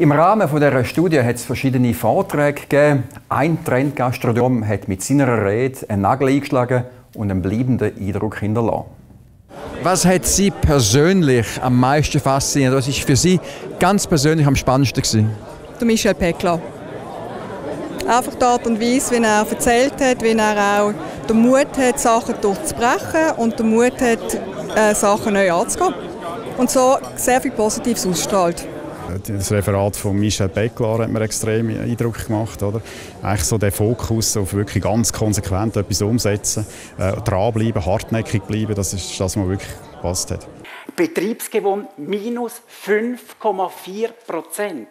Im Rahmen dieser Studie hat es verschiedene Vorträge gegeben. Ein Trendgastronom hat mit seiner Rede einen Nagel eingeschlagen und einen bleibenden Eindruck hinterlassen. Was hat Sie persönlich am meisten fasziniert? Was ist für Sie ganz persönlich am spannendsten gewesen? Der Michel Peckler. Einfach die Art und Weise, wie er erzählt hat, wie er auch den Mut hat, Sachen durchzubrechen und den Mut hat, äh, Sachen neu anzugehen. Und so sehr viel Positives ausstrahlt. Das Referat von Michel Becklar hat mir extrem Eindruck gemacht. Oder? Eigentlich so der Fokus auf wirklich ganz konsequent etwas umsetzen, äh, dranbleiben, hartnäckig bleiben, das ist das, was wirklich gepasst hat. Betriebsgewinn minus 5,4 Prozent.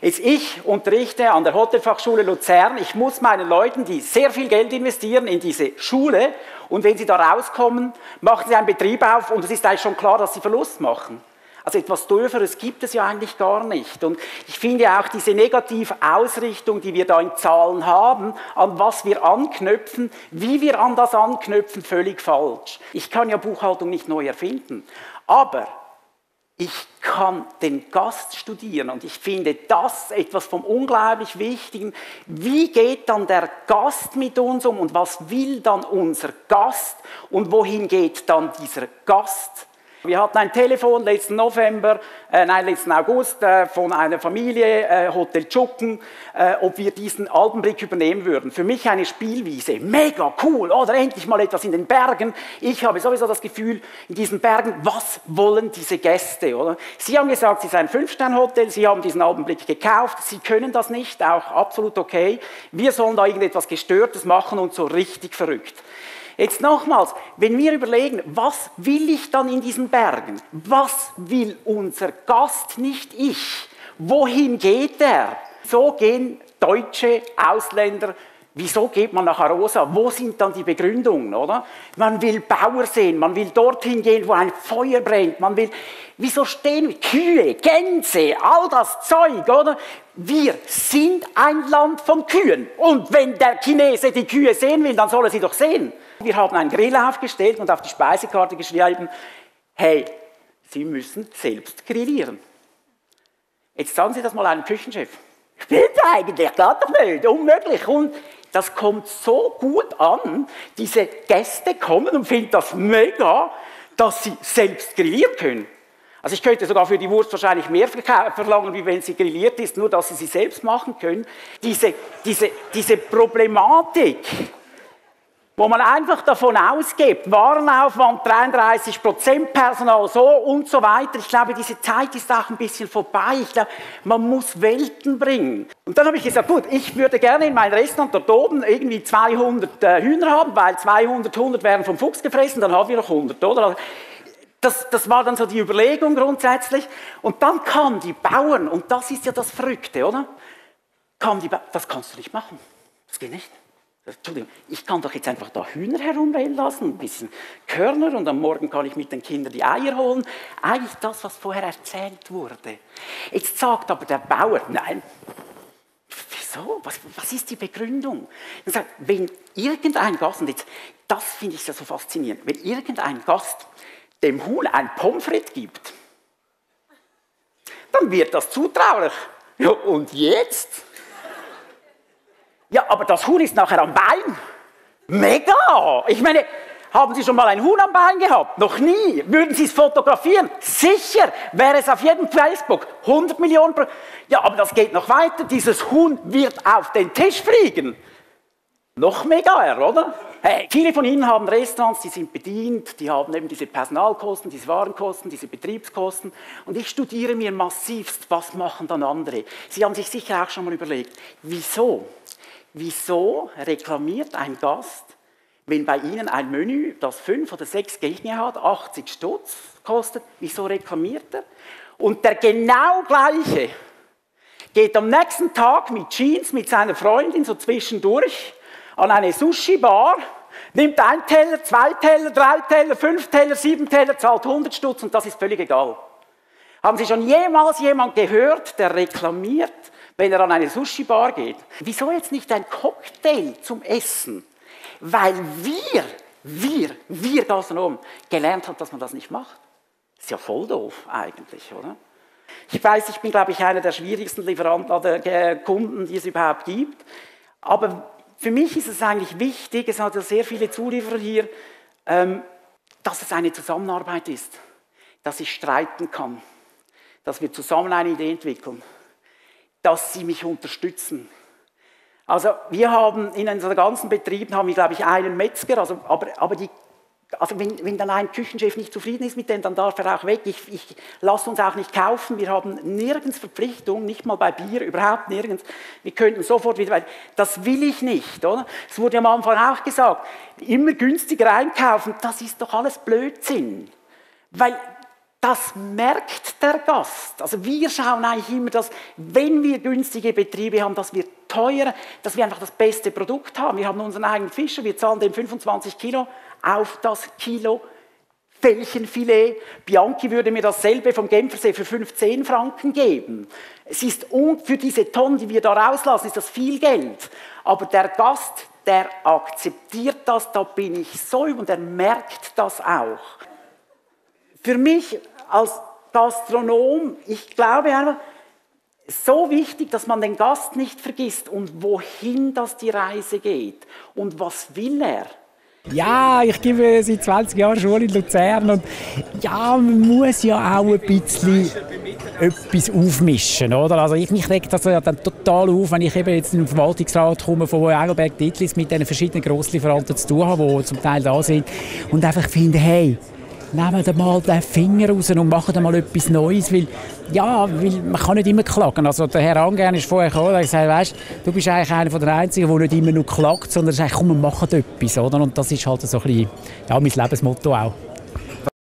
Jetzt ich unterrichte an der Hotelfachschule Luzern. Ich muss meinen Leuten, die sehr viel Geld investieren in diese Schule, und wenn sie da rauskommen, machen sie einen Betrieb auf und es ist eigentlich schon klar, dass sie Verlust machen. Also etwas Dürferes gibt es ja eigentlich gar nicht. Und ich finde auch diese negative Ausrichtung, die wir da in Zahlen haben, an was wir anknüpfen, wie wir an das anknüpfen, völlig falsch. Ich kann ja Buchhaltung nicht neu erfinden. Aber ich kann den Gast studieren und ich finde das etwas vom unglaublich Wichtigen. Wie geht dann der Gast mit uns um und was will dann unser Gast und wohin geht dann dieser Gast? Wir hatten ein Telefon letzten November, äh, nein, letzten August äh, von einer Familie, äh, Hotel Tschucken, äh, ob wir diesen Alpenblick übernehmen würden. Für mich eine Spielwiese, mega cool, oder endlich mal etwas in den Bergen. Ich habe sowieso das Gefühl, in diesen Bergen, was wollen diese Gäste, oder? Sie haben gesagt, Sie ein Fünf-Stern-Hotel, Sie haben diesen Alpenblick gekauft, Sie können das nicht, auch absolut okay. Wir sollen da irgendetwas Gestörtes machen und so richtig verrückt. Jetzt nochmals, wenn wir überlegen, was will ich dann in diesen Bergen? Was will unser Gast, nicht ich? Wohin geht er? So gehen Deutsche, Ausländer, Wieso geht man nach Arosa? Wo sind dann die Begründungen, oder? Man will Bauer sehen, man will dorthin gehen, wo ein Feuer brennt, man will, wieso stehen Kühe, Gänse, all das Zeug, oder? Wir sind ein Land von Kühen. Und wenn der Chinese die Kühe sehen will, dann soll er sie doch sehen. Wir haben einen Grill aufgestellt und auf die Speisekarte geschrieben, hey, Sie müssen selbst grillieren. Jetzt sagen Sie das mal einem Küchenchef. Stimmt eigentlich, geht doch nicht, unmöglich. Und das kommt so gut an, diese Gäste kommen und finden das mega, dass sie selbst grillieren können. Also ich könnte sogar für die Wurst wahrscheinlich mehr verlangen, wie wenn sie grilliert ist, nur dass sie sie selbst machen können. Diese, diese, diese Problematik, wo man einfach davon ausgeht, Warenaufwand 33 Prozent, Personal so und so weiter. Ich glaube, diese Zeit ist auch ein bisschen vorbei. Ich glaube, man muss Welten bringen. Und dann habe ich gesagt, gut, ich würde gerne in mein Restaurant dort oben irgendwie 200 äh, Hühner haben, weil 200, 100 werden vom Fuchs gefressen, dann haben wir noch 100, oder? Also, das, das war dann so die Überlegung grundsätzlich. Und dann kamen die Bauern, und das ist ja das Verrückte, oder? Kamen die ba das kannst du nicht machen. Das geht nicht. Entschuldigung, ich kann doch jetzt einfach da Hühner herumrennen lassen, ein bisschen Körner und am Morgen kann ich mit den Kindern die Eier holen. Eigentlich das, was vorher erzählt wurde. Jetzt sagt aber der Bauer, nein, wieso? Was, was ist die Begründung? Er sagt, wenn irgendein Gast, und jetzt, das finde ich ja so faszinierend, wenn irgendein Gast dem Huhn ein Pommes frites gibt, dann wird das zutraulich. Ja, und jetzt? Ja, aber das Huhn ist nachher am Bein. Mega! Ich meine, haben Sie schon mal ein Huhn am Bein gehabt? Noch nie. Würden Sie es fotografieren? Sicher. Wäre es auf jedem Facebook. 100 Millionen. Pro ja, aber das geht noch weiter. Dieses Huhn wird auf den Tisch fliegen. Noch mega, oder? Hey, viele von Ihnen haben Restaurants, die sind bedient, die haben eben diese Personalkosten, diese Warenkosten, diese Betriebskosten. Und ich studiere mir massivst, was machen dann andere. Sie haben sich sicher auch schon mal überlegt, wieso Wieso reklamiert ein Gast, wenn bei Ihnen ein Menü, das fünf oder sechs Gänge hat, 80 Stutz kostet, wieso reklamiert er? Und der genau gleiche geht am nächsten Tag mit Jeans mit seiner Freundin so zwischendurch an eine Sushi-Bar, nimmt ein Teller, zwei Teller, drei Teller, fünf Teller, sieben Teller, zahlt 100 Stutz und das ist völlig egal. Haben Sie schon jemals jemand gehört, der reklamiert, wenn er an eine Sushi-Bar geht. Wieso jetzt nicht ein Cocktail zum Essen? Weil wir, wir, wir Gastronomen gelernt haben, dass man das nicht macht. Ist ja voll doof eigentlich, oder? Ich weiß, ich bin, glaube ich, einer der schwierigsten Lieferanten oder äh, Kunden, die es überhaupt gibt. Aber für mich ist es eigentlich wichtig, es hat ja sehr viele Zulieferer hier, ähm, dass es eine Zusammenarbeit ist, dass ich streiten kann, dass wir zusammen eine Idee entwickeln, dass sie mich unterstützen. Also wir haben in unseren ganzen Betrieben, haben wir, glaube ich, einen Metzger, also, aber, aber die also wenn, wenn, dann ein Küchenchef nicht zufrieden ist mit dem, dann darf er auch weg. Ich, ich lasse uns auch nicht kaufen. Wir haben nirgends Verpflichtung, nicht mal bei Bier, überhaupt nirgends. Wir könnten sofort wieder. Das will ich nicht? Es wurde am Anfang auch gesagt, immer günstiger einkaufen, das ist doch alles Blödsinn. Weil das merkt der Gast. Also wir schauen eigentlich immer, dass wenn wir günstige Betriebe haben, dass wir teuer, dass wir einfach das beste Produkt haben. Wir haben unseren eigenen Fischer, wir zahlen dem 25 Kilo auf das Kilo Fällchenfilet. Bianchi würde mir dasselbe vom Genfersee für 15 Franken geben. Es ist für diese Tonnen, die wir da rauslassen, ist das viel Geld. Aber der Gast, der akzeptiert das, da bin ich so und er merkt das auch. Für mich als Gastronom, ich glaube einfach, so wichtig, dass man den Gast nicht vergisst und wohin das die Reise geht und was will er. Ja, ich gebe seit 20 Jahren Schule in Luzern und ja, man muss ja auch ein bisschen etwas aufmischen, oder? Also ich mich regt das ja dann total auf, wenn ich eben jetzt in den Verwaltungsrat komme von Engelberg Dietlis mit den verschiedenen Grosslieferanten zu tun habe, die zum Teil da sind und einfach finde, hey, nehmen mal den Finger raus und machen mal etwas Neues, weil, ja, weil man kann nicht immer klagen. Also der Herr Angern ist vorher gekommen und gesagt, weißt, du bist eigentlich einer der Einzigen, der nicht immer nur klagt, sondern sagt, komm, wir machen etwas, oder? Und das ist halt so ein bisschen, ja, mein Lebensmotto auch.